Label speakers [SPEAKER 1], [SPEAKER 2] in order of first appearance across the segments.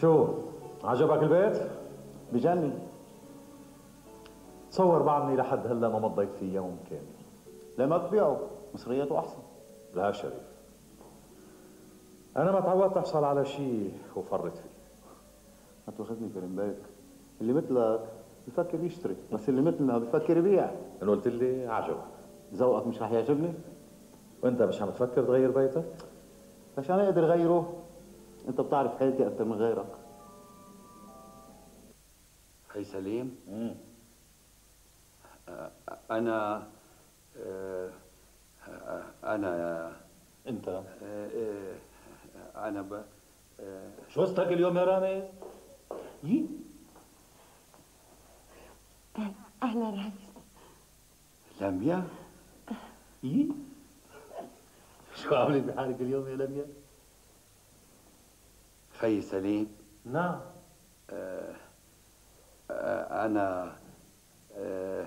[SPEAKER 1] شو عجبك البيت؟
[SPEAKER 2] بجنن.
[SPEAKER 1] تصور بعدني لحد هلا ما مضيت فيه يوم كامل.
[SPEAKER 2] لما تبيعه مصرياته أحسن.
[SPEAKER 1] لا شريف. أنا ما تعودت أحصل على شيء وفرط فيه.
[SPEAKER 2] ما تأخذني كريم بيك. اللي مثلك بفكر يشتري بس اللي مثلنا بفكر يبيع.
[SPEAKER 1] إن قلت لي عجبك.
[SPEAKER 2] ذوقك مش رح يعجبني؟
[SPEAKER 1] وأنت مش عم تفكر تغير بيتك؟
[SPEAKER 2] عشان أقدر غيره. أنت بتعرف حياتي أكثر من غيرك.
[SPEAKER 3] خي سليم آه، أنا آه، أنا
[SPEAKER 1] أنت.
[SPEAKER 3] آه، أنا ب
[SPEAKER 1] شو قصتك اليوم يا رامز؟ يي
[SPEAKER 4] أهلا رئيس
[SPEAKER 3] لميا؟
[SPEAKER 1] يي شو عاملة بحالك اليوم يا لميا؟
[SPEAKER 3] خي سليم
[SPEAKER 1] نعم.
[SPEAKER 3] آه، آه، أنا آه،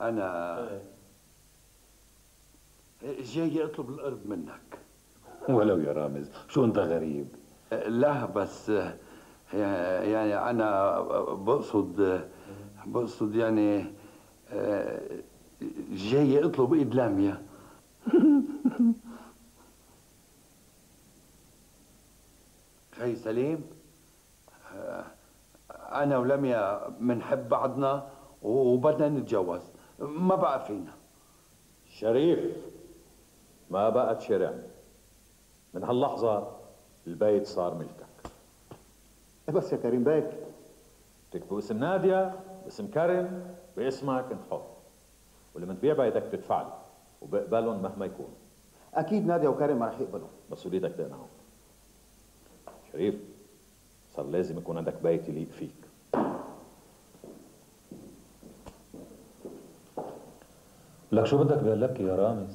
[SPEAKER 3] أنا جاي أطلب القرب منك.
[SPEAKER 1] ولو يا رامز شو أنت غريب؟
[SPEAKER 3] لا بس يعني أنا بقصد بقصد يعني آه، جاي أطلب إيد لاميا خي سليم. أنا ولميا بنحب بعضنا وبدنا نتجوز. ما بقى فينا.
[SPEAKER 1] شريف ما بقى تشرعني من هاللحظة البيت صار ملكك.
[SPEAKER 2] بس يا كريم بيك؟
[SPEAKER 1] تكتبوا اسم نادية باسم كرم باسمك انت حر. ولما تبيع بيتك بتدفع لي وبقبلهم مهما يكون.
[SPEAKER 2] أكيد نادية وكريم ما رح يقبلوا.
[SPEAKER 1] مسؤوليتك هون. شريف صار لازم يكون عندك بيت يليق فيك. لك شو بدك بقلك يا رامز؟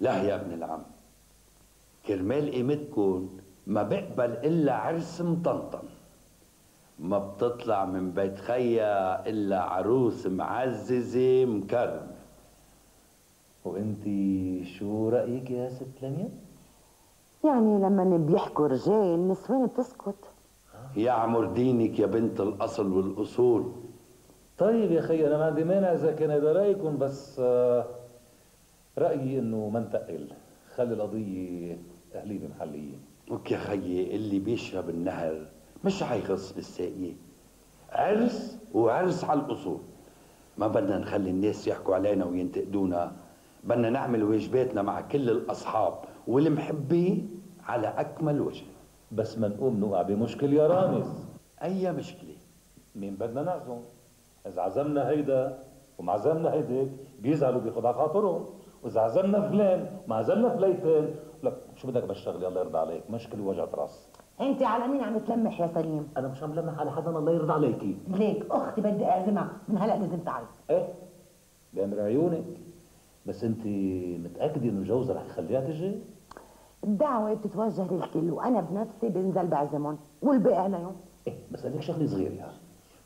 [SPEAKER 3] لا يا ابن العم كرمال قيمتكن ما بقبل إلا عرس مطنطن ما بتطلع من بيت خيا إلا عروس معززة مكرمة.
[SPEAKER 1] وانت شو رأيك يا ست لميا؟
[SPEAKER 4] يعني لما بيحكوا رجال النسوان بتسكت
[SPEAKER 3] يعمر دينك يا بنت الأصل والأصول.
[SPEAKER 1] طيب يا خي أنا ما عندي مانع إذا كان هذا رأيكم بس آه، رأيي إنه ما نتقل خلي القضية اهليه محلية.
[SPEAKER 3] وك يا خيي اللي بيشرب النهر مش حيخص بالساقية. عرس وعرس على الأصول. ما بدنا نخلي الناس يحكوا علينا وينتقدونا. بدنا نعمل واجباتنا مع كل الأصحاب والمحبين على أكمل وجه.
[SPEAKER 1] بس ما نقوم نوقع بمشكل يا رامز.
[SPEAKER 3] أي مشكلة؟
[SPEAKER 1] مين بدنا نعزم؟ اذا عزمنا هيدا وما عزمنا هيداك بيزعلوا بياخذ على خاطرهم واذا عزمنا فلان وما عزمنا فليتين لك شو بدك بهالشغله الله يرضى عليك مشكله وجعة راس
[SPEAKER 4] انت على مين عم تلمح يا سليم
[SPEAKER 1] أنا مش عم لمح على حدا الله يرضى عليكي
[SPEAKER 4] ليك أختي بدي اعزمها من هلا لازم تعرف
[SPEAKER 1] إيه بامر عيونك بس انت متاكده انه جوزها رح يخليها تجي
[SPEAKER 4] الدعوة بتتوجه للكل وأنا بنفسي بنزل بعزمهم والباقي عليهم
[SPEAKER 1] إيه بس قال لك شغله صغيره يعني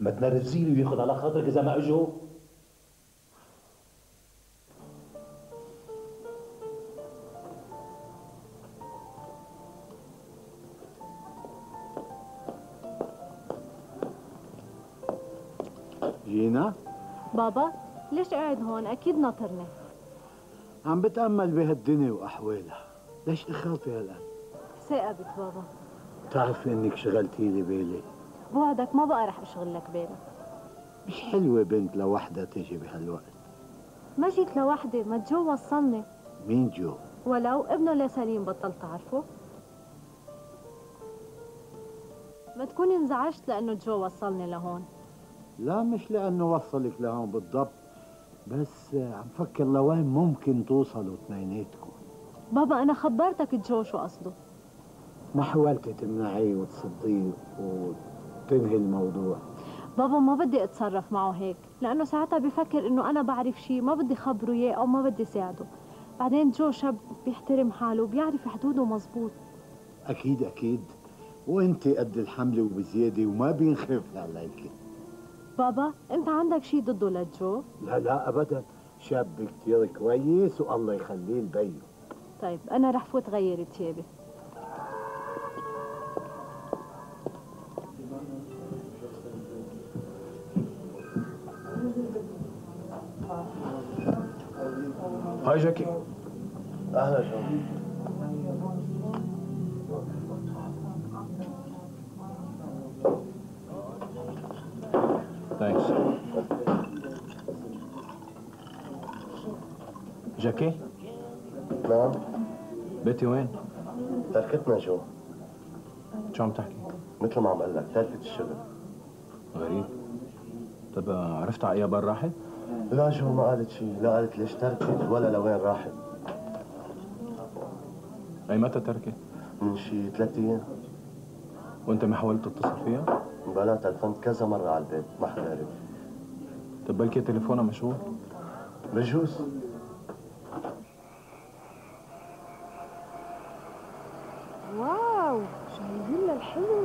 [SPEAKER 1] ما تنرفزي لي وياخذ على خاطرك إذا ما اجوا
[SPEAKER 5] جينا؟
[SPEAKER 6] بابا ليش قاعد هون؟ أكيد ناطرني.
[SPEAKER 5] عم بتأمل بهالدنيا وأحوالها. ليش اخرتي هالقد؟
[SPEAKER 6] ثاقبت بابا.
[SPEAKER 5] بتعرفي إنك شغلتي لي بالي
[SPEAKER 6] بوعدك ما بقى رح أشغل لك بالك
[SPEAKER 5] مش حلوة بنت لوحدة تجي بهالوقت.
[SPEAKER 6] ما جيت لوحدي ما جو وصلني
[SPEAKER 5] مين جو؟
[SPEAKER 6] ولو ابنه لسليم بطلت تعرفه. ما تكوني انزعجت لأنه جو وصلني لهون.
[SPEAKER 5] لا مش لأنه وصلك لهون بالضبط بس عم فكر لوين ممكن توصلوا اثنيناتكم.
[SPEAKER 6] بابا أنا خبرتك جو شو قصده.
[SPEAKER 5] ما حاولتي تمنعيه وتصديه وتنهي الموضوع.
[SPEAKER 6] بابا ما بدي أتصرف معه هيك لأنه ساعتها بفكر إنه أنا بعرف شيء ما بدي خبره إياه أو ما بدي ساعده. بعدين جو شاب بيحترم حاله وبيعرف حدوده مزبوط.
[SPEAKER 5] أكيد أكيد. وأنت قد الحمل وبزيادة وما بينخف عليك.
[SPEAKER 6] بابا أنت عندك شيء ضده لجو؟
[SPEAKER 5] لا لا أبدا. شاب كتير كويس والله يخليه لبيه
[SPEAKER 6] طيب أنا رح فوت غير ثيابي
[SPEAKER 7] هاي جاكي
[SPEAKER 8] أهلا جو
[SPEAKER 7] Thanks جاكي
[SPEAKER 8] نعم.
[SPEAKER 7] بيتي وين؟
[SPEAKER 8] تركتنا جو
[SPEAKER 7] شو عم تحكي؟
[SPEAKER 8] مثل ما عم قول لك تركت الشغل.
[SPEAKER 7] غريب. طب عرفت على اي بر راحت؟
[SPEAKER 8] لا جو ما قالت شيء لا قالت ليش تركت ولا لوين راحت.
[SPEAKER 7] أي متى تركت؟
[SPEAKER 8] من شي ثلاث أيام.
[SPEAKER 7] وأنت ما حاولت تتصل فيها؟
[SPEAKER 8] بلا تلفنت كذا مرة على البيت ما حدا عرف.
[SPEAKER 7] طب بلكي تليفونها مشغول
[SPEAKER 8] بجوز
[SPEAKER 9] واو شايفين الحلو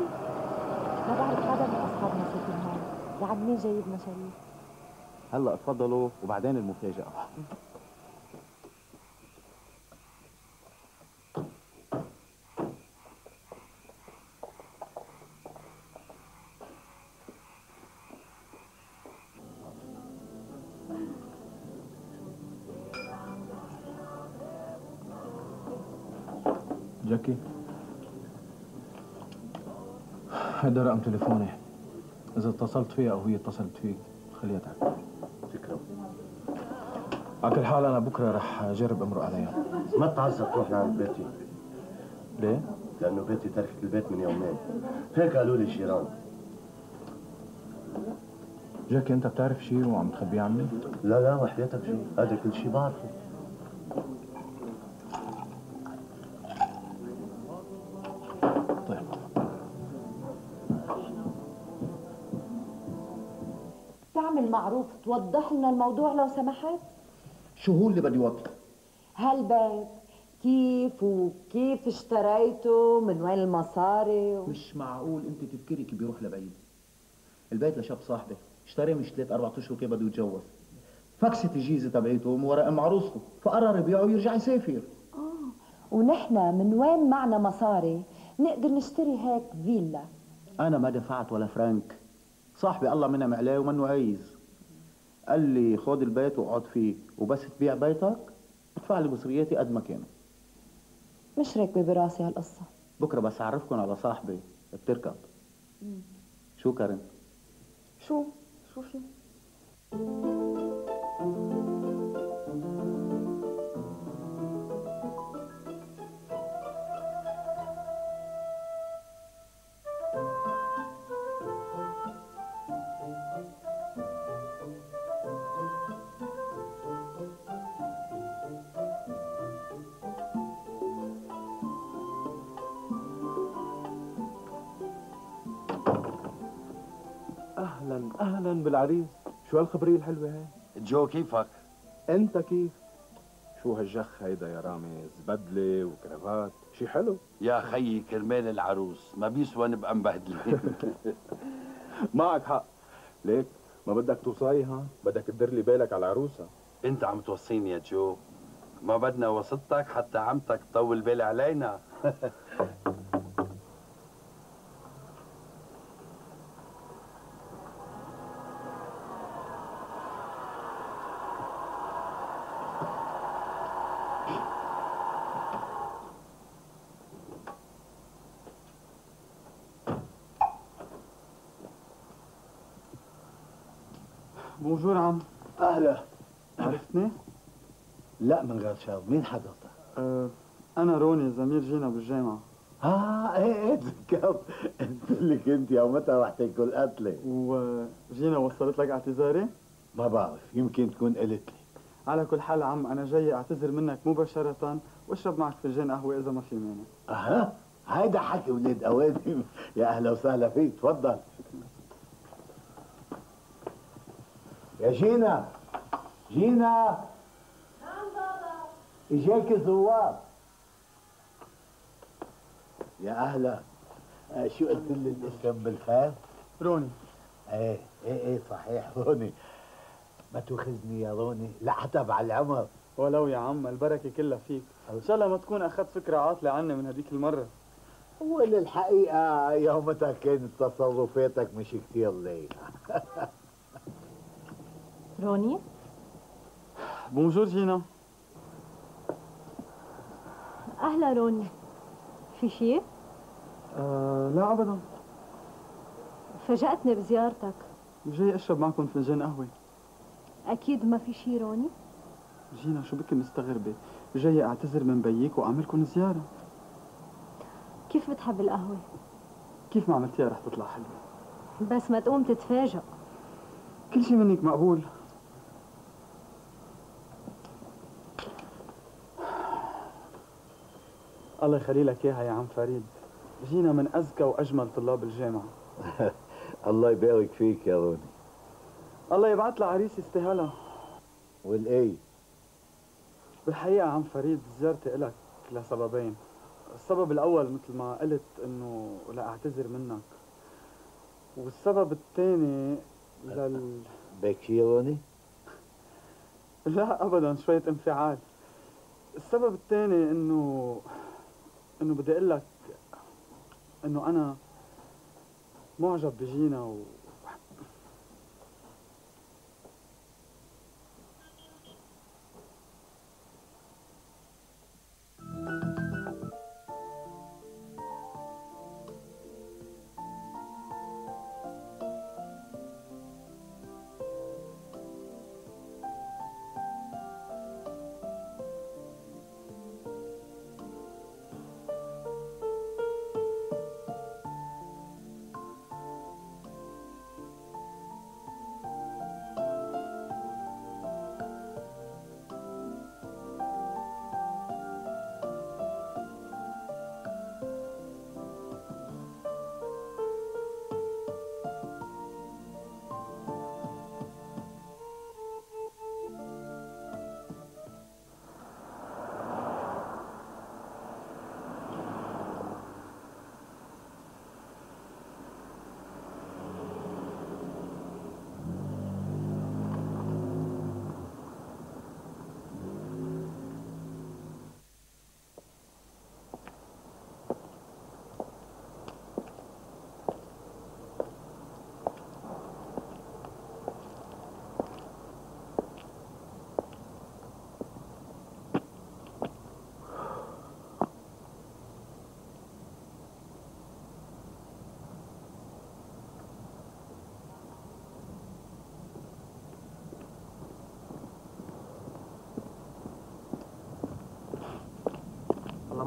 [SPEAKER 9] ما بعرف حدا من أصحابنا ساكن هون مين جايب مشاريع.
[SPEAKER 8] هلا اتفضلوا وبعدين المفاجأة.
[SPEAKER 7] جاكي. هذا رقم تليفوني. إذا اتصلت فيها أو هي اتصلت فيك خليها تعرف. على كل حال أنا بكرة رح أجرب امرق عليها
[SPEAKER 8] ما تعذب تروح لعند بيتي؟
[SPEAKER 7] ليه؟
[SPEAKER 8] لأنه بيتي تركت البيت من يومين. هيك قالوا لي الجيران
[SPEAKER 7] جاكي أنت بتعرف شيء وعم تخبيه عني؟
[SPEAKER 8] لا لا وحياتك شو هذا كل شيء بعرفه.
[SPEAKER 7] طيب.
[SPEAKER 10] تعمل معروف توضح لنا الموضوع لو سمحت؟
[SPEAKER 5] شو هو اللي بدي يوضح
[SPEAKER 10] هالبيت كيف وكيف اشتريته من وين المصاري؟ و...
[SPEAKER 5] مش معقول انت تفكيرك بيروح لبعيد. البيت لشاب صاحبي اشتريه من ثلاث أربع أشهر كيف بده يتجوز. فكست الجيزة تبعيته من ورا أم عروسته فقرر يبيعه ويرجع يسافر.
[SPEAKER 10] ونحن من وين معنا مصاري؟ نقدر نشتري هيك فيلا.
[SPEAKER 5] أنا ما دفعت ولا فرانك صاحبي الله منعم عليه ومنه عايز. قال لي خد البيت واقعد فيه وبس تبيع بيتك ادفع لي مصرياتي قد ما كانوا
[SPEAKER 10] مش راكبه براسي هالقصة.
[SPEAKER 5] بكرة بس اعرفكم على صاحبي بتركب. شو كرم؟
[SPEAKER 10] شو؟ شو في
[SPEAKER 7] بالعريس؟ شو هالخبرية الحلوة هاي؟
[SPEAKER 3] جو كيفك؟
[SPEAKER 7] أنت كيف؟ شو هالجخ هيدا يا رامز؟ بدلة وكرافات؟ شي حلو؟
[SPEAKER 3] يا خيي كرمال العروس. ما بيسوى نبقى مبهدلين
[SPEAKER 7] معك حق. ليك ما بدك توصيها بدك تدير لي بالك على العروسه
[SPEAKER 3] انت عم توصيني يا جو. ما بدنا وسطك حتى عمتك تطول بالي علينا.
[SPEAKER 11] بونجور عم
[SPEAKER 5] أهلا.
[SPEAKER 11] عرفتني؟
[SPEAKER 5] لا من غير شر مين حضرتك
[SPEAKER 11] أه أنا روني زميل جينا بالجامعة.
[SPEAKER 5] آه إيه إيه تذكرت. قلت لك أنت يومتها رح تاكل قتلة؟
[SPEAKER 11] وجينا وصلت لك اعتذاري؟
[SPEAKER 5] ما بعرف. يمكن تكون قلت لي.
[SPEAKER 11] على كل حال عم أنا جاي أعتذر منك مباشرة. وأشرب معك فنجان قهوة إذا ما في مانع.
[SPEAKER 5] أها. هيدا حكي ولاد أوادم. يا أهلا وسهلا فيك. تفضل. يا جينا. جينا. نعم بابا إجاك زوار يا أهلا. آه، شو قلت لي الاسم بالخير؟
[SPEAKER 11] روني.
[SPEAKER 5] إيه إيه إيه صحيح روني. ما تأخذني يا روني. لعتب على العمر.
[SPEAKER 11] ولو يا عم البركة كلها فيك. إن شاء الله ما تكون أخذت فكرة عاطلة عني من هذيك المرة.
[SPEAKER 5] وللحقيقة يومتها كانت تصرفاتك مش كتير لينة
[SPEAKER 9] روني
[SPEAKER 11] بونجور جينا
[SPEAKER 12] أهلا روني في شيء؟
[SPEAKER 11] آه لا ابدا.
[SPEAKER 12] فاجأتني بزيارتك.
[SPEAKER 11] جاي أشرب معكم فنجان قهوة.
[SPEAKER 12] أكيد ما في شيء روني.
[SPEAKER 11] جينا شو بك مستغربه جاي أعتذر من بيك وأعملكم زيارة.
[SPEAKER 12] كيف بتحب القهوة؟
[SPEAKER 11] كيف ما عملتيها رح تطلع حلوة.
[SPEAKER 12] بس ما تقوم تتفاجأ
[SPEAKER 11] كل شيء منك مقبول. الله يخلي لك إياها يا عم فريد. جينا من اذكى وأجمل طلاب الجامعة.
[SPEAKER 5] الله يبارك فيك يا روني.
[SPEAKER 11] الله يبعث لها عريس يستاهلها.
[SPEAKER 5] والايه
[SPEAKER 11] بالحقيقة عم فريد زيارتي لك لسببين. السبب الأول مثل ما قلت إنه لاعتذر منك. والسبب الثاني لل
[SPEAKER 5] بكي روني؟
[SPEAKER 11] لا ابدا شوية انفعال. السبب الثاني إنه إنه بدي أقول لك إنه أنا معجب بجينا و...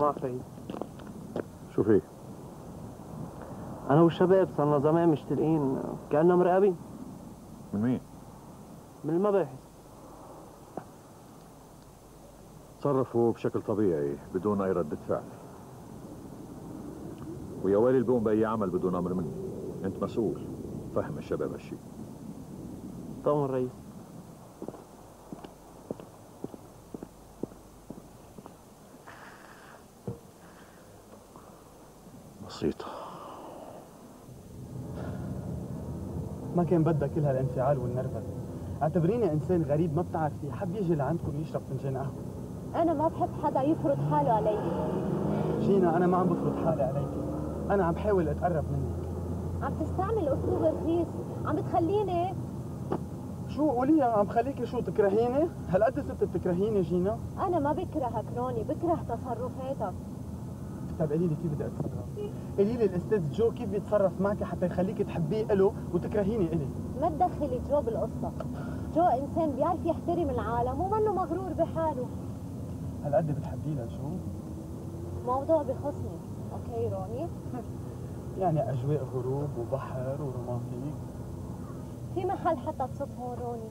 [SPEAKER 13] الله ما في
[SPEAKER 14] شو في؟
[SPEAKER 13] أنا والشباب صرنا زمان مشترقين كأننا مراقبين
[SPEAKER 14] من مين؟
[SPEAKER 13] من المباحث.
[SPEAKER 14] تصرفوا بشكل طبيعي بدون أي ردة فعل. ويا ويلي اللي بيقوم بأي عمل بدون أمر مني. أنت مسؤول. فهم الشباب هالشيء
[SPEAKER 13] طبعا الرئيس
[SPEAKER 14] بسيطة
[SPEAKER 11] ما كان بدها كل هالانفعال والنرفز أعتبريني إنسان غريب ما بتعرفي حب يجي لعندكم يشرب فنجان قهوه
[SPEAKER 12] أنا ما بحب حدا يفرض حاله علي.
[SPEAKER 11] جينا أنا ما عم بفرض حالي عليك. أنا عم بحاول أتقرب منك.
[SPEAKER 12] عم تستعمل أسلوب رخيص. عم بتخليني.
[SPEAKER 11] شو قولي؟ عم خليكي شو تكرهيني؟ هالقد ست بتكرهيني جينا؟
[SPEAKER 12] أنا ما بكرهك روني بكره تصرفاتك.
[SPEAKER 11] طب قولي لي كيف بدي اتصرف قولي لي الأستاذ جو كيف بيتصرف معك حتى يخليكي تحبيه له وتكرهيني إلي؟
[SPEAKER 12] ما تدخلي جو بالقصة. جو إنسان بيعرف يحترم العالم ومنه مغرور بحاله.
[SPEAKER 11] هالقد بتحبيه لجو
[SPEAKER 12] موضوع بخصني. Okay روني.
[SPEAKER 11] يعني أجواء غروب وبحر و romantique
[SPEAKER 12] في محل حتى تصب هون روني.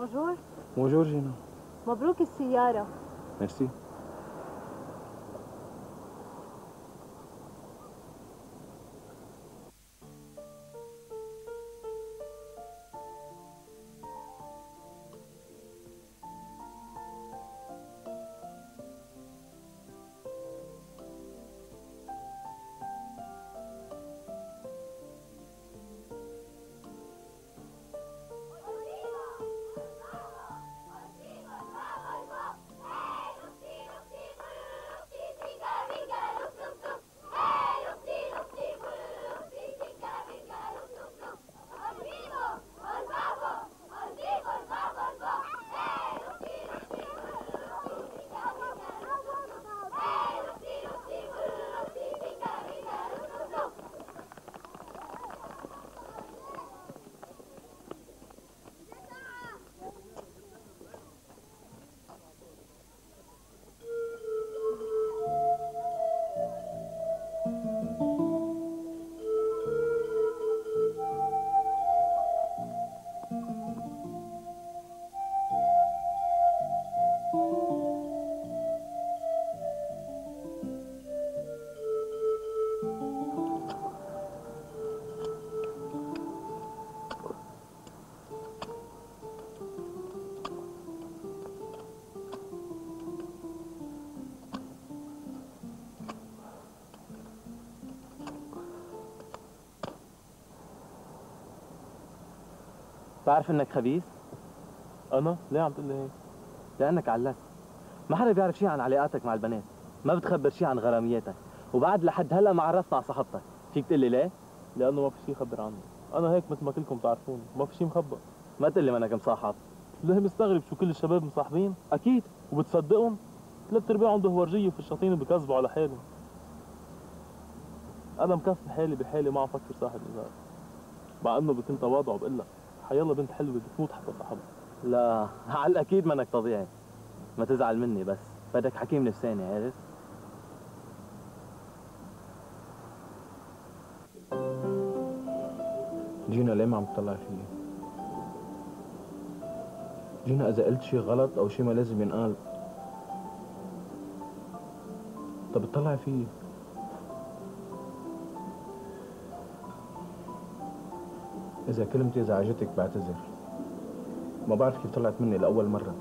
[SPEAKER 12] بونجور
[SPEAKER 13] بونجور جينا
[SPEAKER 12] مبروك السيارة
[SPEAKER 13] ميرسي
[SPEAKER 15] بتعرف إنك خبيث؟
[SPEAKER 7] أنا؟ ليه عم تقول لي هيك؟
[SPEAKER 15] لأنك علست ما حدا بيعرف شيء عن علاقاتك مع البنات. ما بتخبر شيء عن غرامياتك. وبعد لحد هلأ ما عرفنا على صاحبتك. فيك تقول لي ليه؟
[SPEAKER 7] لأنه ما في شيء خبر عنه أنا هيك مثل ما كلكم تعرفون ما في شيء مخبى
[SPEAKER 15] ما تقول لي منك مصاحب
[SPEAKER 7] ليه مستغرب شو كل الشباب مصاحبين؟ أكيد. وبتصدقهم؟ ثلاث ارباعهم دهورجيه وفشاطين وبكذبوا على حالهم. أنا مكفي حالي بحالي ما عم فكر صاحب نزار مع إنه بكل تواضع بقول لك حيلا بنت حلوة بتموت حتى صاحبها.
[SPEAKER 15] لا على الأكيد منك طبيعي ما تزعل مني بس. بدك حكيم نفساني عارف
[SPEAKER 7] جينا ليه ما عم تطلع فيي جينا إذا قلت شي غلط أو شي ما لازم ينقال. طب اطلع فيي إذا كلمتي ازعجتك بعتذر. ما بعرف كيف طلعت مني لأول مرة.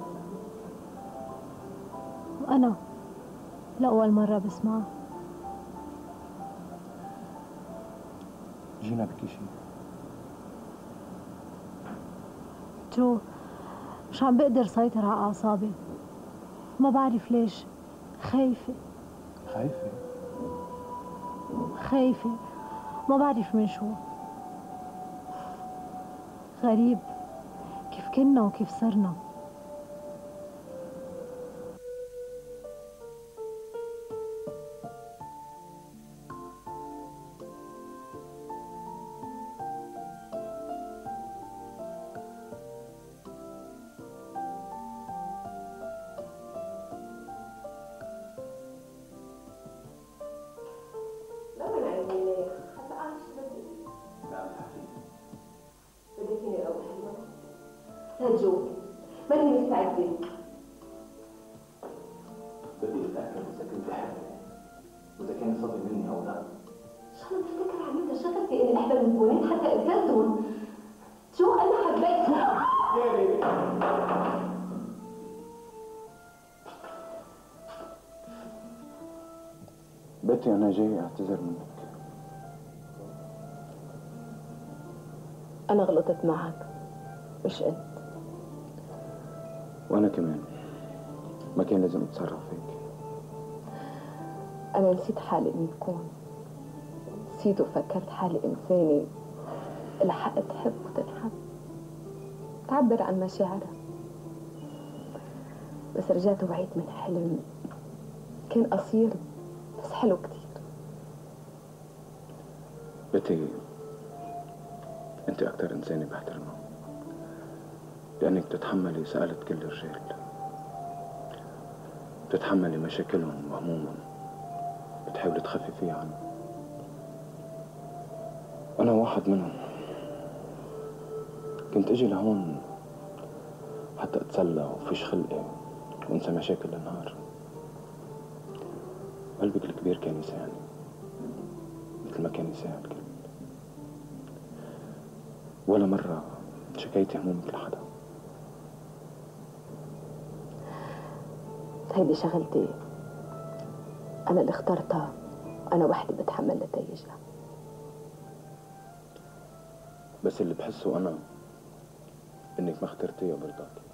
[SPEAKER 6] وأنا لأول مرة بسمعها
[SPEAKER 7] جينا بكي شي.
[SPEAKER 6] جو مش عم بقدر سيطر على أعصابي؟ ما بعرف ليش. خايفة.
[SPEAKER 7] خايفة؟
[SPEAKER 6] خايفة. ما بعرف من شو. غريب. كيف كنا وكيف صرنا.
[SPEAKER 16] بيتي أنا جاي أعتذر منك.
[SPEAKER 17] أنا غلطت معك. مش أنت.
[SPEAKER 16] وأنا كمان. ما كان لازم أتصرف هيك
[SPEAKER 17] أنا نسيت حالي اني كون نسيت وفكرت حالي انسانة الحق تحب وتنحب تعبر عن مشاعرها بس رجعت وعيت من حلم. كان قصير. حلو كتير.
[SPEAKER 16] بيتي أنت أكتر إنسانة بحترمها لأنك بتتحملي سألة كل الرجال. بتتحملي مشاكلهم وهمومهم بتحاولي تخففيها عنهم. أنا واحد منهم. كنت أجي لهون حتى أتسلى وفيش خلقي وأنسى مشاكل النهار. قلبك الكبير كان يساعدني مثل ما كان يساعد ولا مرة شكيت همومك لحدا.
[SPEAKER 17] هيدي شغلتي أنا اللي اخترتها. أنا وحدي بتحمل نتائجها
[SPEAKER 16] بس اللي بحسه أنا إنك ما اخترتيها برضاكي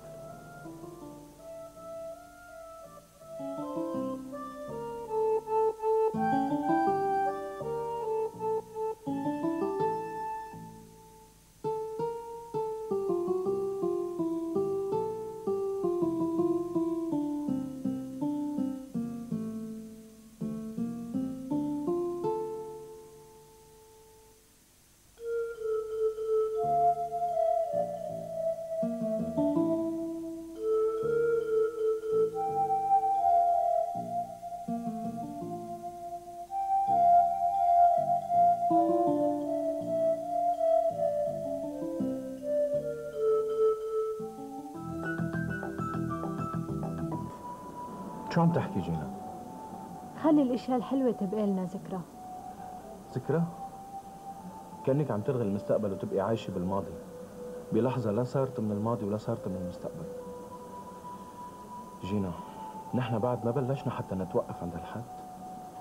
[SPEAKER 7] شو عم تحكي جينا؟
[SPEAKER 6] خلي الأشياء الحلوة تبقى لنا ذكرى
[SPEAKER 7] ذكرى؟ كأنك عم تلغي المستقبل وتبقي عايشة بالماضي بلحظة لا صارت من الماضي ولا صارت من المستقبل جينا نحن بعد ما بلشنا حتى نتوقف عند الحد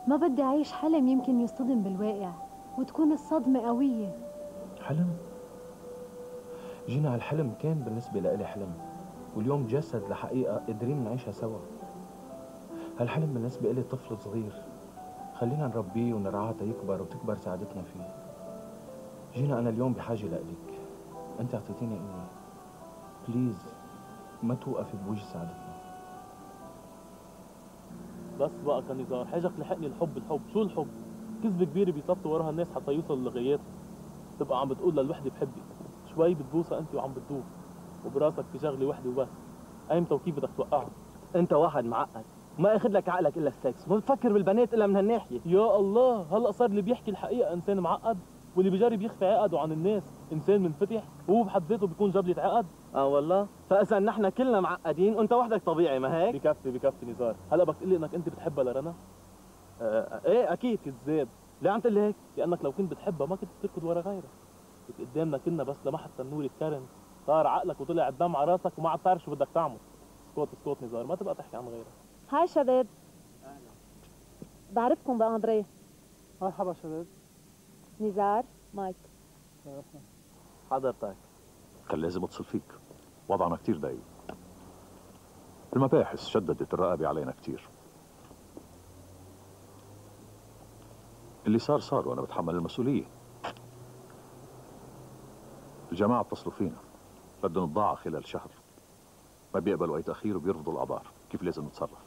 [SPEAKER 6] ما بدي أعيش حلم يمكن يصطدم بالواقع وتكون الصدمة قوية
[SPEAKER 7] حلم؟ جينا هالحلم كان بالنسبة لإلي حلم واليوم جسد لحقيقة قادرين نعيشها سوا هالحلم بالنسبة إلي طفل صغير؟ خلينا نربيه ونرعاه تيكبر وتكبر سعادتنا فيه. جينا أنا اليوم بحاجة لإلك. أنت أعطيتيني إياه. بليز ما توقفي بوجه سعادتنا.
[SPEAKER 15] بس بقى كنزار حاجك لحقني الحب الحب. شو الحب؟ كذبة كبيرة بيصفوا وراها الناس حتى يوصل لغاياتها تبقى عم بتقول للوحدة بحبك. شوي بتبوسها أنت وعم بتدوب وبراسك في شغلة وحدة وبس. ايمتى وكيف بدك توقعها
[SPEAKER 13] أنت واحد معقد. ما اخذ لك عقلك إلا السكس. ما بتفكر بالبنات إلا من هالناحية.
[SPEAKER 15] يا الله هلا صار اللي بيحكي الحقيقة إنسان معقد واللي بيجرب يخفي عقده عن الناس إنسان منفتح وهو بحد ذاته بيكون جبلة عقد.
[SPEAKER 13] آه والله. فإذا نحن كلنا معقدين وأنت وحدك طبيعي ما هيك؟
[SPEAKER 15] بكفي بكفي نزار. هلا بدك تقول لي إنك أنت بتحبها لرنا؟
[SPEAKER 13] آه إيه أكيد
[SPEAKER 15] كذاب.
[SPEAKER 13] ليه عم تقول هيك؟
[SPEAKER 15] لأنك لو كنت بتحبها ما كنت بتركض ورا غيرها كنت قدامنا كنا بس لمحت تنور الكرن طار عقلك وطلع الدم على راسك وما عاد تعرف شو بدك تعمل. اسكت اسكت نزار ما تبقى تحكي عن غيرها
[SPEAKER 6] هاي شباب. بعرفكم بأندريه
[SPEAKER 11] مرحبا شباب.
[SPEAKER 6] نزار مايك.
[SPEAKER 13] حضرتك.
[SPEAKER 14] كان لازم أتصل فيك. وضعنا كتير ضيق. المباحث شددت الرقابة علينا كتير. اللي صار صار وأنا بتحمل المسؤولية. الجماعة اتصلوا فينا. بدهم الضاعة خلال شهر. ما بيقبلوا أي تأخير وبيرفضوا الأعذار كيف لازم نتصرف؟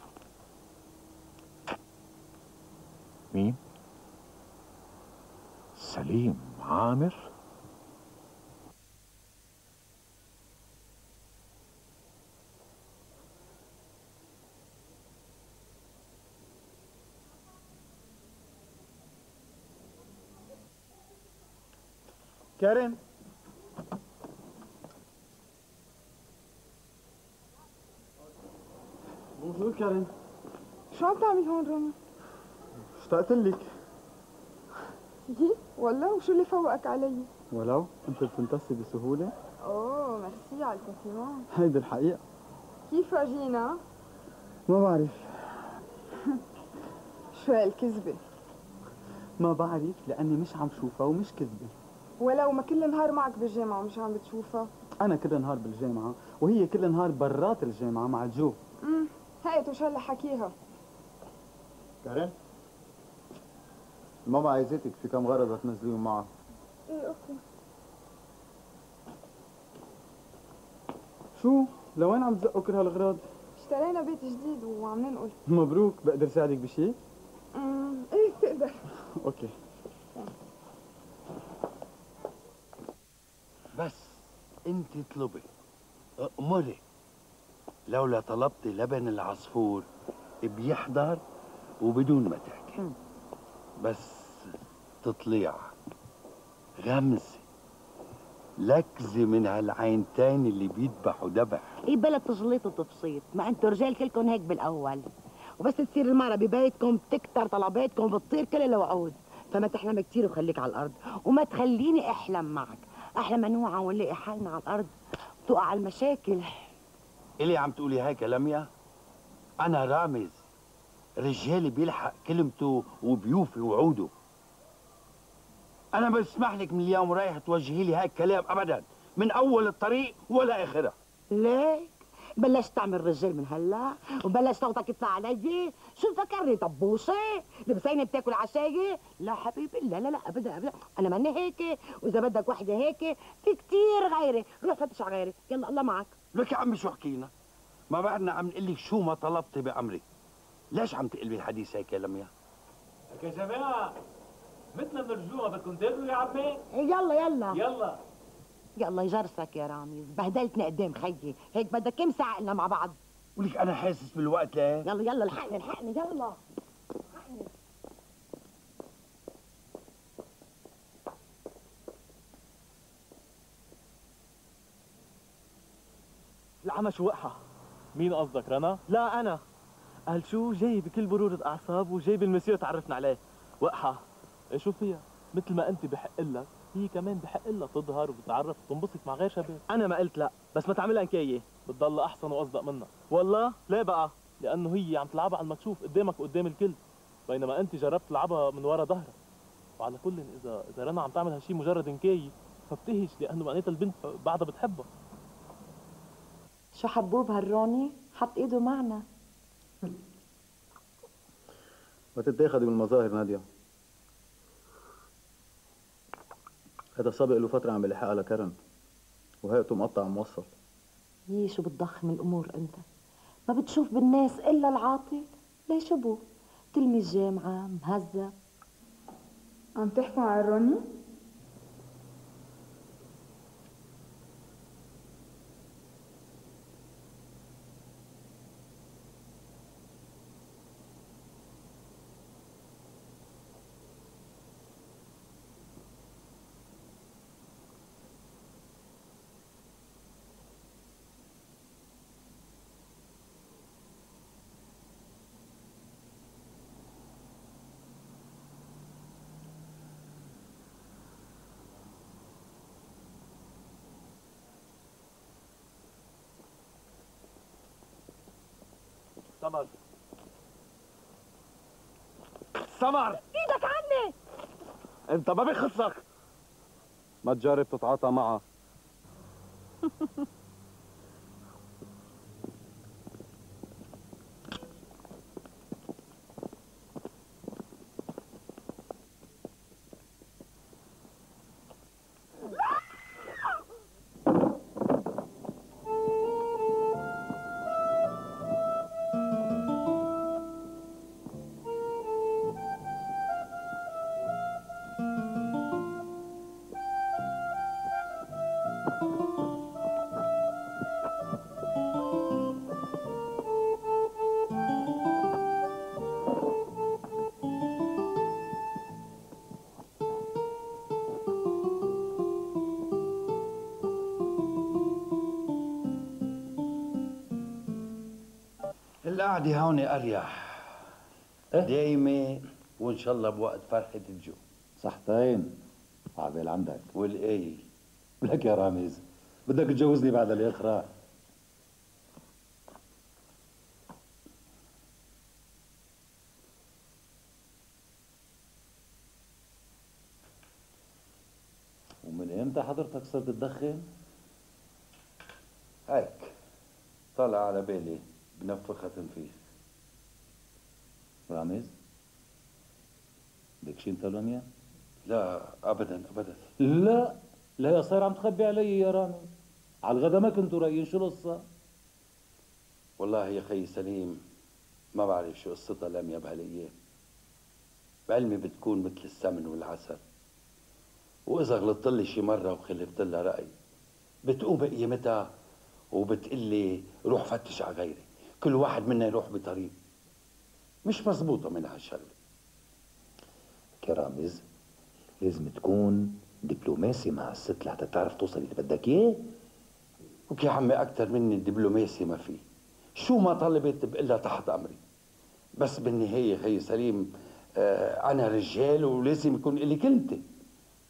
[SPEAKER 14] مين سليم عامر
[SPEAKER 11] كارين bonjour كارين
[SPEAKER 9] شو عم تعمل هون رامي؟
[SPEAKER 11] اشتقت لك.
[SPEAKER 9] يي والله وشو اللي فوقك علي؟
[SPEAKER 11] ولو أنت بتمتصي بسهولة.
[SPEAKER 9] أوه ميرسي على ال compliment.
[SPEAKER 11] هيدي الحقيقة.
[SPEAKER 9] كيف فرجينا؟
[SPEAKER 11] ما بعرف.
[SPEAKER 9] شو هالكذبة؟
[SPEAKER 11] ما بعرف لأني مش عم شوفها ومش كذبة.
[SPEAKER 9] ولو ما كل نهار معك بالجامعة ومش عم بتشوفها.
[SPEAKER 11] أنا كل نهار بالجامعة وهي كل نهار برات الجامعة مع جو.
[SPEAKER 9] امم هيك وشو هلا حكيها.
[SPEAKER 16] كارين؟ ماما عايزتك في كم غرض تنزليهم معها
[SPEAKER 9] إيه okay.
[SPEAKER 11] شو؟ لوين عم تزقوا كل هالأغراض؟
[SPEAKER 9] اشترينا بيت جديد وعم ننقل
[SPEAKER 11] مبروك بقدر ساعدك بشي؟
[SPEAKER 9] أمم إيه بتقدر
[SPEAKER 11] أوكي.
[SPEAKER 3] بس أنت اطلبي. امري لولا طلبت لبن العصفور بيحضر وبدون ما تحكي. بس تطليع غمزة لكزة من هالعينتين اللي بيذبحوا ذبح
[SPEAKER 4] إيه بلا تجليط وتبسيط. ما أنتوا رجال كلكم هيك بالأول. وبس تصير المرة ببيتكم بتكتر طلباتكم بتطير كل الوعود فما تحلم كتير وخليك على الأرض. وما تخليني أحلم معك. أحلم منوعة ونلاقي حالنا على الأرض. تقع على المشاكل.
[SPEAKER 3] اللي عم تقولي هيك يا لميا؟ أنا رامز. رجال بيلحق كلمته وبيوفي وعوده. أنا بسمح لك من اليوم رايح توجهي لي هيك كلام ابدا من أول الطريق ولا آخرها.
[SPEAKER 4] ليك؟ بلشت تعمل رجال من هلأ وبلش صوتك يطلع علي. شو فكرني طبوسه لبسيني بتاكل عشاية؟ لا حبيبي لا لا لا ابدا ابدا. أنا ماني هيك. وإذا بدك وحدة هيك في كتير غيري. روح فتش على غيري. يلا الله معك.
[SPEAKER 3] لك يا عمي شو حكينا؟ ما بعدنا عم نقول لك شو ما طلبتي بأمري. ليش عم تقلبي الحديث هيك يا لميا
[SPEAKER 15] لك يا جماعة مثل من الرجوع بدكم تاكلوا يا عمي.
[SPEAKER 4] يلا يلا.
[SPEAKER 15] يلا.
[SPEAKER 4] يلا يجرسك يا رامز بهدلتني قدام خيي. هيك بدك كم ساعة قلنا مع بعض.
[SPEAKER 3] ولك أنا حاسس بالوقت ليه؟
[SPEAKER 4] يلا يلا الحقني الحقني يلا.
[SPEAKER 13] العمى وقحة
[SPEAKER 15] مين قصدك رنا؟
[SPEAKER 13] لا أنا. قال شو جاي بكل برودة اعصاب وجايب المسيو تعرفنا عليه. وقحة.
[SPEAKER 15] إيه شو فيها؟ مثل ما أنت بحق لك هي كمان بحق لها تظهر وتتعرف وتنبسط مع غير شباب.
[SPEAKER 13] أنا ما قلت لأ بس ما تعملها نكاية
[SPEAKER 15] بتضل أحسن وأصدق منها
[SPEAKER 13] والله؟ ليه بقى؟
[SPEAKER 15] لأنه هي عم تلعبها على المكشوف قدامك وقدام الكل. بينما أنت جربت تلعبها من ورا ظهرك. وعلى كل اذا إذا رنا عم تعمل هالشي مجرد نكاية فبتهش لأنه معناتها البنت بعدها بتحبها
[SPEAKER 4] شو حبوب هالروني؟ حط إيده معنا.
[SPEAKER 16] ما تتاخذي من المظاهر نادية. هذا سابق له فترة عم بلحقها لكرم وهيئته مقطع موصل.
[SPEAKER 4] يي شو بتضخم الأمور أنت؟ ما بتشوف بالناس إلا العاطل؟ ليش ابوه تلميذ جامعة مهذب.
[SPEAKER 9] عم تحكوا عن روني؟
[SPEAKER 15] سمر سمر
[SPEAKER 9] إيدك عني.
[SPEAKER 18] أنت ما بيخصك. ما تجرب تتعاطى معها
[SPEAKER 3] القعدة هون أريح دايمة وإن شاء الله بوقت فرحة الجو
[SPEAKER 1] صحتين عبال عندك.
[SPEAKER 3] والآية
[SPEAKER 1] لك يا رامز. بدك تجوزني بعد الإخراء ومن إمتى حضرتك صرت تدخن؟
[SPEAKER 3] هيك. طلع على بالي. بنفخة تنفيخ
[SPEAKER 1] رامز بدك شي انت لونيا؟
[SPEAKER 3] لا ابدا ابدا.
[SPEAKER 1] لا لا يا صاير عم تخبي علي يا رامز على الغدا ما كنتوا رايين شو القصة؟
[SPEAKER 3] والله يا خي سليم ما بعرف شو قصتها لميا بهالايام بعلمي بتكون مثل السمن والعسل. وإذا غلطت لي شي مرة وخلفت لها رأي بتقوم بقيمتها وبتقلي روح فتش على غيري. كل واحد منا يروح بطريق. مش مزبوطة من هالشغلة
[SPEAKER 1] كرامز لازم تكون دبلوماسي مع الست لحتى تعرف توصل اللي بدك إياه.
[SPEAKER 3] وك يا عمي أكثر مني الدبلوماسي ما في. شو ما طلبت بقلها تحت أمري. بس بالنهاية خي سليم آه أنا رجال ولازم يكون إلي كلمتي.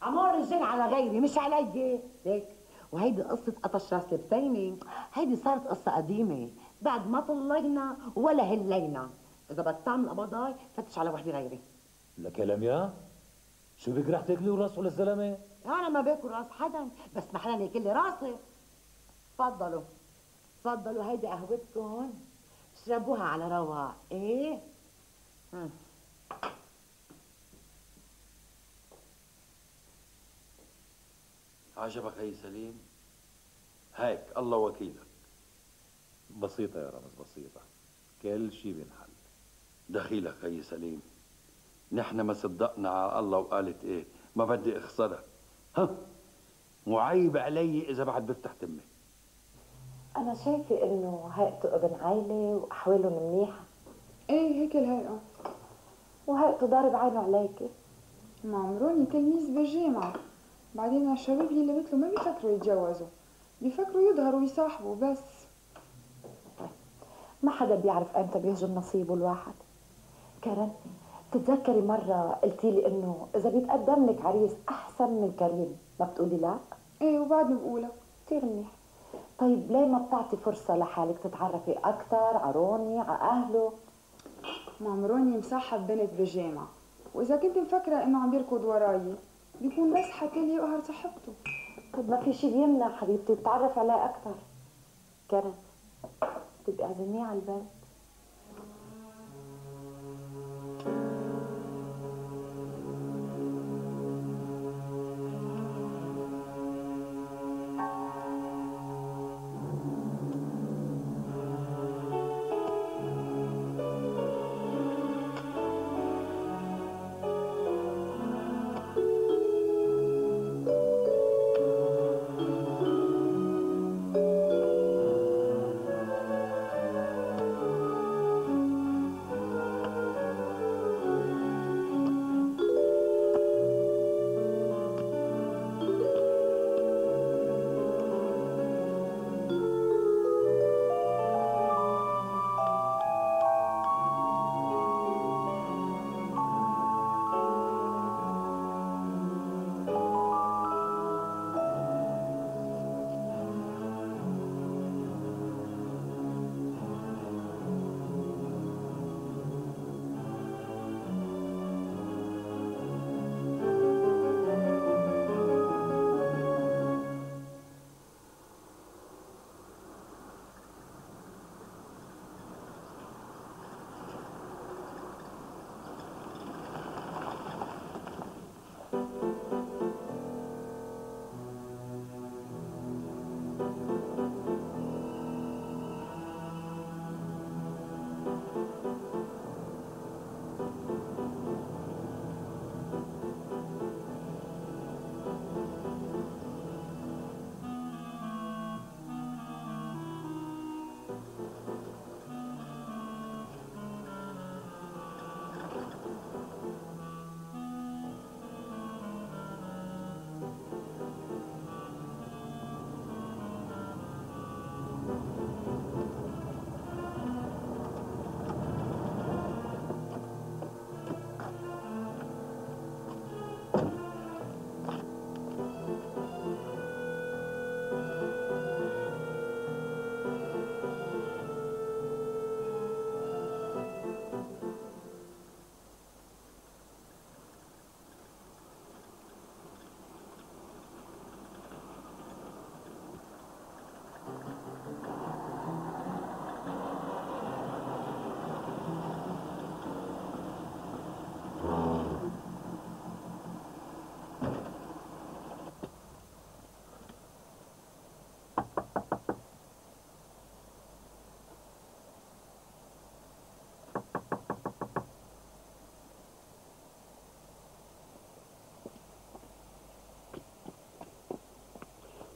[SPEAKER 4] عمار رجال على غيري مش علي ليك وهيدي قصة قطش راس البسينة هيدي صارت قصة قديمة. بعد ما طلينا ولا هلينا. إذا بدك تعمل قبضاي فتش على وحدة غيري.
[SPEAKER 1] لك يا؟ شو بك رح تاكلي راسه للزلمة؟
[SPEAKER 4] أنا ما باكل راس حدا بس ما حدا ياكل لي راسي. تفضلوا. تفضلوا هيدي قهوتكم. اشربوها على رواق إيه؟ ها.
[SPEAKER 3] عجبك هي سليم؟ هيك الله وكيلك.
[SPEAKER 1] بسيطة يا رامز بسيطة. كل شي بينحل.
[SPEAKER 3] دخيلك هي سليم. نحن ما صدقنا على الله وقالت إيه. ما بدي اخسرها ها؟ وعيب علي إذا بعد بفتح تمي.
[SPEAKER 10] أنا شايفة إنه هيئته ابن عائلة وأحوالهم منيحة.
[SPEAKER 9] إيه هيك الهيئة.
[SPEAKER 10] وهيئته ضارب عينه عليكي.
[SPEAKER 9] ما عمروني تلميذ بالجامعة بعدين الشباب يلي مثله ما بيفكروا يتجوزوا. بيفكروا يظهروا ويصاحبوا بس.
[SPEAKER 10] ما حدا بيعرف أمتى بيهجم نصيبه الواحد. كارن تتذكري مرة قلتي لي إنه إذا بيتقدم لك عريس أحسن من كريم؟ ما بتقولي لا؟
[SPEAKER 9] إيه وبعدني بقولها.
[SPEAKER 10] كثير منيح. طيب ليه ما بتعطي فرصة لحالك تتعرفي أكثر على روني على أهله؟
[SPEAKER 9] ما عمروني مصاحب بنت بالجامعة وإذا كنت مفكرة إنه عم بيركض وراي بيكون بس حكى لي يقهر صاحبته
[SPEAKER 10] طب ما في شي بيمنع حبيبتي تتعرف عليه أكثر كرم تبقي عزميه على البيت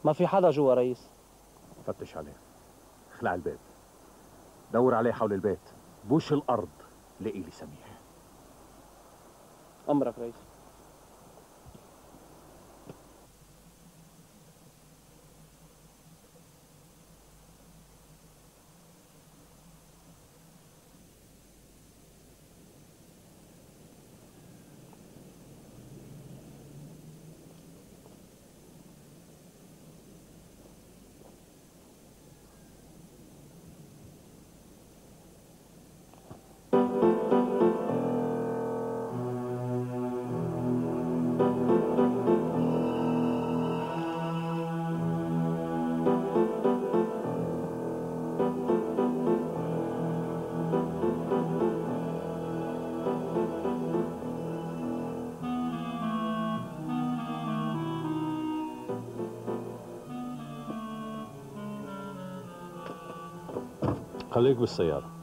[SPEAKER 13] ما في حدا جوا رئيس.
[SPEAKER 14] فتش عليه. اخلع الباب دور عليه حول البيت. بوش الأرض لقي لي سميح.
[SPEAKER 13] أمرك رئيس.
[SPEAKER 14] خليك بالسيارة.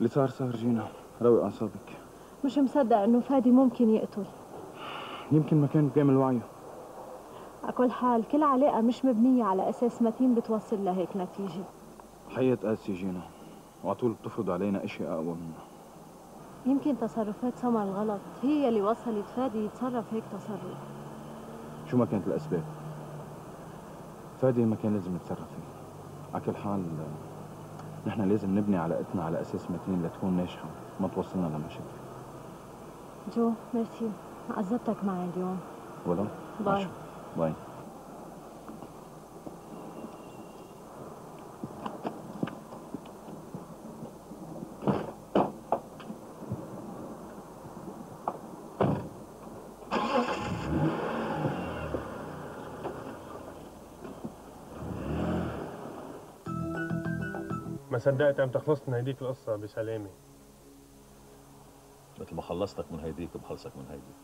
[SPEAKER 7] اللي صار صار جينا روي أعصابك.
[SPEAKER 6] مش مصدق إنه فادي ممكن يقتل.
[SPEAKER 7] يمكن ما كان بكامل وعيه.
[SPEAKER 6] على كل حال كل علاقة مش مبنية على أساس متين بتوصل لهيك نتيجة.
[SPEAKER 7] حقيقة قاسي جينا. وعطول بتفرض علينا إشياء أقوى منها
[SPEAKER 6] يمكن تصرفات سمر الغلط. هي اللي وصلت فادي يتصرف هيك تصرف.
[SPEAKER 7] شو ما كانت الأسباب. فادي ما كان لازم يتصرف فيه على كل حال نحن لازم نبني علاقتنا على أساس متين لتكون ناجحة. ما توصلنا لمشاكل.
[SPEAKER 6] جو ميرسي. عذبتك معي اليوم.
[SPEAKER 7] ولا؟ Bye.
[SPEAKER 19] Bye. صدقت عم تخلصت من هيديك القصة بسلامة
[SPEAKER 14] مثل ما خلصتك من هيديك بخلصك من هيدي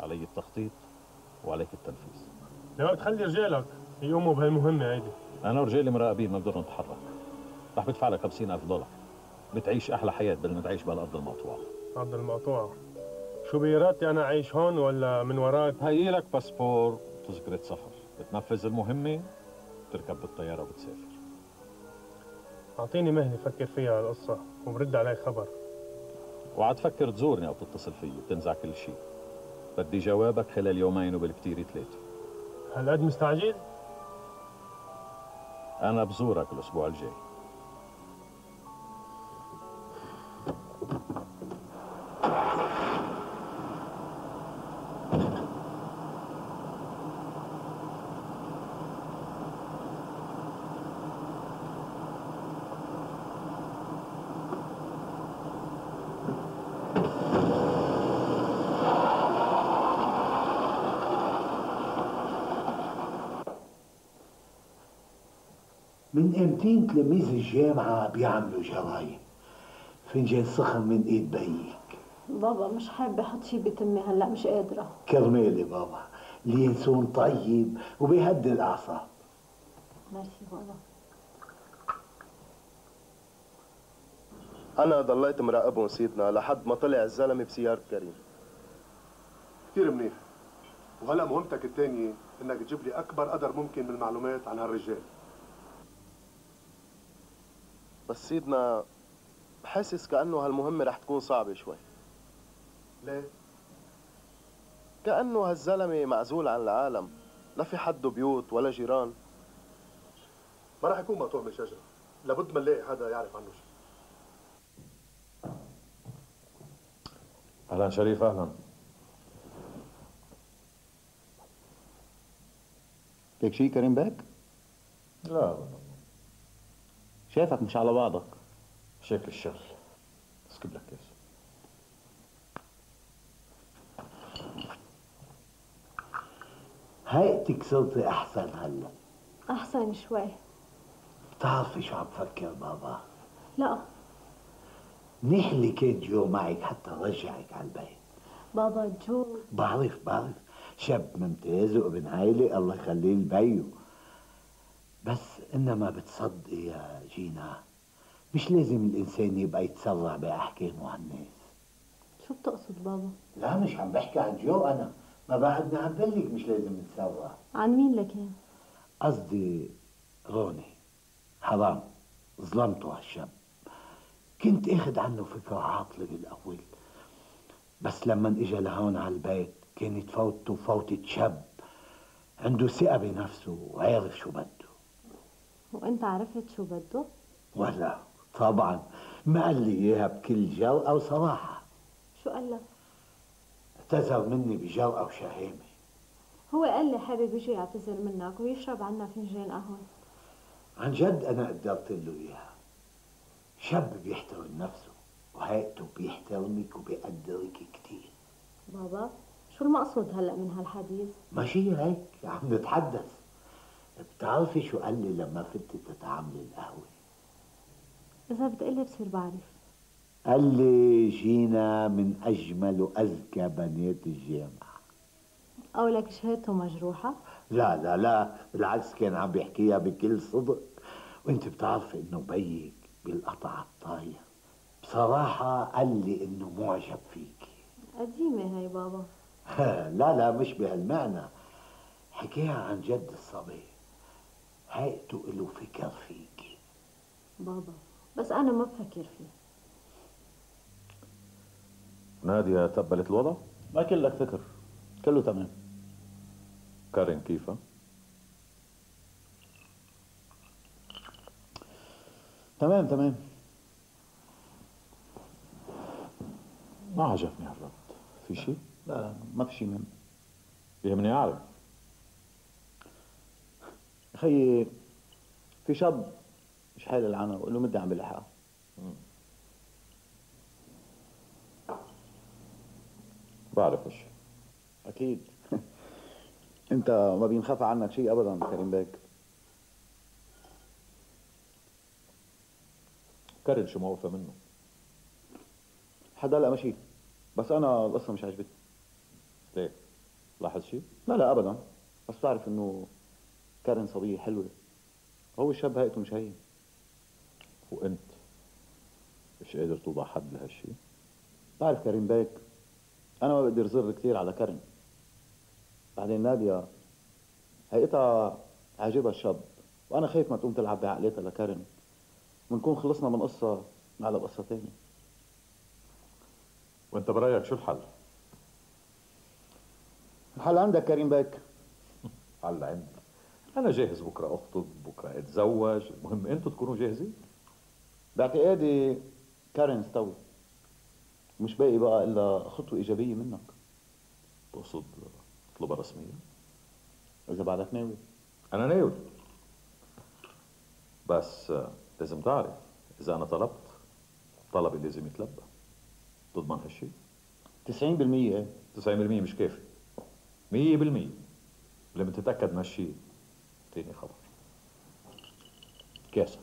[SPEAKER 14] علي التخطيط وعليك التنفيذ.
[SPEAKER 19] لو تخلي رجالك يقوموا بهالمهمة هيدي
[SPEAKER 14] أنا ورجالي مراقبين ما بقدر نتحرك. رح بدفع لك 50000 دولار. بتعيش أحلى حياة بدل ما تعيش بهالارض المقطوعة.
[SPEAKER 19] أرض المقطوعة. شو بإرادتي أنا عايش هون ولا من وراك؟
[SPEAKER 14] هيجي لك باسبور وتذكرة سفر. بتنفذ المهمة بتركب بالطيارة وبتسافر.
[SPEAKER 19] أعطيني مهلة فكر فيها هالقصة وبرد علي خبر.
[SPEAKER 14] وعاد تفكر تزورني أو تتصل فيي بتنزع كل شيء. بدي جوابك خلال يومين وبالكتير ثلاثة.
[SPEAKER 19] هالقد مستعجل؟
[SPEAKER 14] أنا بزورك الأسبوع الجاي.
[SPEAKER 5] من امتين تلاميذ الجامعة بيعملوا جرايم. فنجان سخن من ايد بيك
[SPEAKER 6] بابا مش حابة أحط شي بتمي هلأ مش قادرة.
[SPEAKER 5] كرمالي بابا. اليانسون طيب وبيهدي الأعصاب.
[SPEAKER 6] ميرسي بابا.
[SPEAKER 20] أنا ضليت مراقبهم سيدنا لحد ما طلع الزلمة بسيارة كريم.
[SPEAKER 21] كثير منيح. وهلا مهمتك الثانية إنك تجيب لي أكبر قدر ممكن من المعلومات عن هالرجال.
[SPEAKER 20] بس سيدنا حاسس كأنه هالمهمة رح تكون صعبة شوي.
[SPEAKER 21] ليه؟
[SPEAKER 20] كأنه هالزلمة معزول عن العالم. لا في حده بيوت ولا جيران.
[SPEAKER 21] ما راح يكون مقطوع من شجرة لابد ما نلاقي حدا يعرف عنه شيء.
[SPEAKER 14] أهلا شريف أهلا.
[SPEAKER 16] ليك شي كريم باك؟
[SPEAKER 14] لا أبدا.
[SPEAKER 16] شايفك مش على بعضك
[SPEAKER 14] شكل الشغل. اسكب لك كاس
[SPEAKER 5] هيئتك صرتي أحسن هلا.
[SPEAKER 6] أحسن شوي.
[SPEAKER 5] بتعرفي شو عم بفكر بابا؟
[SPEAKER 6] لا.
[SPEAKER 5] منيح اللي كان جو معك حتى رجعك على البيت.
[SPEAKER 6] بابا جو.
[SPEAKER 5] بعرف بعرف. شاب ممتاز وابن عائلة الله يخليه لبيه. بس إنما بتصدقي يا جينا. مش لازم الإنسان يبقى يتسرع باحكامه على الناس
[SPEAKER 6] شو بتقصد بابا؟
[SPEAKER 5] لا مش عم بحكي عن جو أنا. ما بعدني عم بقلك مش لازم نتسرع.
[SPEAKER 6] عن مين لكن
[SPEAKER 5] قصدي روني. حرام. ظلمته هالشاب. كنت آخد عنه فكرة عاطلة بالأول. بس لما اجى لهون على البيت كانت فوتته فوتة شاب. عنده ثقة بنفسه وعارف شو بده
[SPEAKER 6] وانت عرفت شو بده؟
[SPEAKER 5] ولا طبعا. ما قال لي إياها بكل جرأة وصراحة
[SPEAKER 6] شو قال لك؟
[SPEAKER 5] اعتذر مني بجرأة وشهامة
[SPEAKER 6] هو قال لي حابب يجي يعتذر منك ويشرب عنا فنجان قهوة.
[SPEAKER 5] عن جد أنا قدرت له إياها. شاب بيحترم نفسه وهيئته بيحترمك وبيقدرك كتير.
[SPEAKER 6] بابا شو المقصود هلأ من هالحديث؟
[SPEAKER 5] ماشي هيك عم نتحدث. بتعرفي شو قال لي لما فتت تتعاملي القهوة؟
[SPEAKER 6] إذا بتقلي بصير بعرف.
[SPEAKER 5] قال لي جينا من أجمل وأذكى بنات الجامعة.
[SPEAKER 6] قولك شهادته مجروحة؟
[SPEAKER 5] لا لا لا بالعكس كان عم بيحكيها بكل صدق. وأنت بتعرفي إنه بيك بالقطع الطاير بصراحة قال لي إنه معجب فيك.
[SPEAKER 6] قديمة هاي بابا.
[SPEAKER 5] لا لا مش بهالمعنى. حكيها عن جد الصبي. هيئته له فكر فيك
[SPEAKER 6] بابا بس أنا ما بفكر فيه
[SPEAKER 14] نادية تقبلت الوضع؟
[SPEAKER 2] ما كلك فكر كله تمام
[SPEAKER 14] كارين كيفها؟
[SPEAKER 2] تمام تمام
[SPEAKER 14] ما عجبني هالرد في شيء؟
[SPEAKER 2] لا لا ما في شيء مهم
[SPEAKER 14] يهمني أعرف
[SPEAKER 2] خيي في شاب مش حايل العنا وقول له مدي عم بلحقها
[SPEAKER 14] بعرف هالشيء
[SPEAKER 2] أكيد. أنت ما بينخاف عنك شيء ابدا كريم بيك.
[SPEAKER 14] كارين شو موقفة منه؟
[SPEAKER 2] حدا هلا ماشي بس أنا القصة مش عجبتني
[SPEAKER 14] ليه؟ لاحظ شيء؟
[SPEAKER 2] لا لا ابدا. بس بتعرف إنه كارن صبيه حلوة هو الشاب هيئته مش هين.
[SPEAKER 14] وانت مش قادر توضع حد لهالشيء؟
[SPEAKER 2] بتعرف كريم بيك أنا ما بقدر زر كثير على كارن. بعدين نادية هيئتها عاجبها الشاب وأنا خايف ما تقوم تلعب بعقليتها لكارن. ونكون خلصنا من قصة على قصة تانية
[SPEAKER 14] وأنت برأيك شو الحل؟
[SPEAKER 2] الحل عندك كريم بيك.
[SPEAKER 14] حل عندي. أنا جاهز بكرة اخطب بكرة أتزوج. المهم أنتوا تكونوا جاهزين؟
[SPEAKER 2] باعتقادي كارن استوي مش باقي بقى إلا خطوة إيجابية منك.
[SPEAKER 14] تقصد اطلبها رسميا؟
[SPEAKER 2] إذا بعدك ناوي.
[SPEAKER 14] أنا ناوي. بس لازم تعرف إذا أنا طلبت طلبي لازم يتلبى. تضمن هالشيء
[SPEAKER 2] 90% إيه
[SPEAKER 14] 90% مش كافي. 100% لما تتأكد من هالشيء تاني خبر كاسه